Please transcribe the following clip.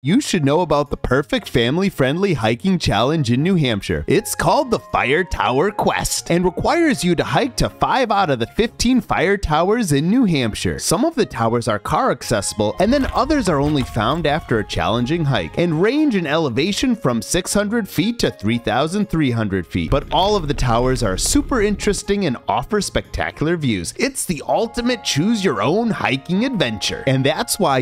You should know about the perfect family friendly hiking challenge in New Hampshire. It's called the Fire Tower Quest and requires you to hike to 5 out of the 15 fire towers in New Hampshire. Some of the towers are car accessible, and then others are only found after a challenging hike and range in elevation from 600 feet to 3,300 feet. But all of the towers are super interesting and offer spectacular views. It's the ultimate choose your own hiking adventure, and that's why